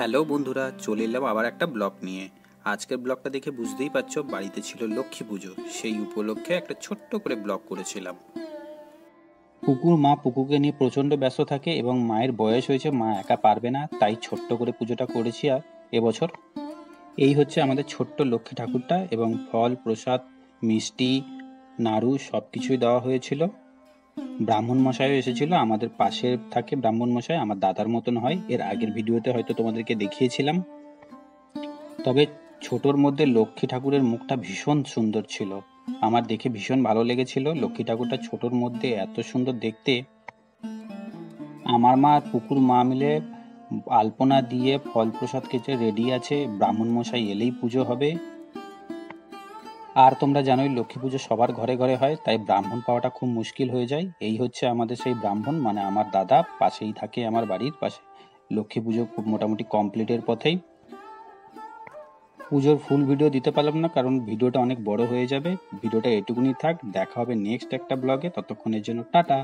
Hello বন্ধুরা, চলে এলাম আবার একটা ব্লগ নিয়ে। আজকের ব্লগটা দেখে বুঝতেই পারছ, বাড়িতে ছিল লক্ষ্মী পুজো। সেই উপলক্ষে একটা ছোট্ট করে ব্লগ করেছিলাম। পুকুর মা পুকুকে নিয়ে প্রচণ্ড ব্যস্ত থাকে এবং মায়ের বয়স হয়েছে, মা একা পারবে না, তাই ছোট্ট করে পুজোটা করেছি আর এবছর। এই হচ্ছে আমাদের ছোট্ট লক্ষ্মী ঠাকুরটা এবং ফল, প্রসাদ, মিষ্টি, নাড়ু সব কিছুই দেওয়া হয়েছিল। ব্রাহ্মণ মশাইও এসেছিল, আমাদের পাশে থাকে ব্রাহ্মণ মশাই, আমার দাদার মতন হয়। এর আগের ভিডিওতে হয়তো তোমাদেরকে দেখিয়েছিলাম। তবে ছোটর মধ্যে লক্ষ্মী ঠাকুরের মুখটা ভীষণ সুন্দর ছিল। আমার দেখে ভীষণ ভালো লেগেছিল। লক্ষ্মী ঠাকুরটা ছোটর মধ্যে এত সুন্দর দেখতে। আমার মা আর পুকুর মা মিলে আলপনা দিয়ে ফল প্রসাদ কেটে রেডি আছে। ব্রাহ্মণ মশাই এলেই পুজো হবে। আর তোমরা জানোই লক্ষ্মী পুজো সবার ঘরে ঘরে হয়, তাই ব্রাহ্মণ পাওয়াটা খুব মুশকিল হয়ে যায়। এই হচ্ছে আমাদের সেই ব্রাহ্মণ মানে আমার দাদা, পাশেই থাকে আমার বাড়ির পাশে। লক্ষ্মী পুজো খুব মোটামুটি কমপ্লিটের পথেই। পুজোর ফুল ভিডিও দিতে পারলাম না, কারণ ভিডিওটা অনেক বড় হয়ে যাবে। ভিডিওটা এটুকুনি থাক, দেখা হবে নেক্সট একটা ব্লগে ততক্ষণের জন্য টাটা।